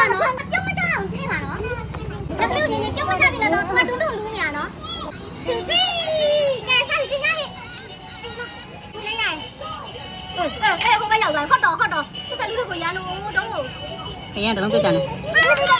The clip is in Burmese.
ပါနော်ပြုံးမချအောင်ထိပါနော်တပည့်ညင်ညင်ပြုံးမချစီတော့သူကတွန်းတွန်းလူးနေရနော်ချီချီကဲစားပြီးကြည့်ရဟဲ့ဒီလေးရိုင်ဟုတ်အဲ့ဟိုဘက်ရောက်သွားဟော့တော်ဟော့တော်သူကလူတွေကိုရန်လို့တော့အရင်တလုံးပြတ်ကြတယ်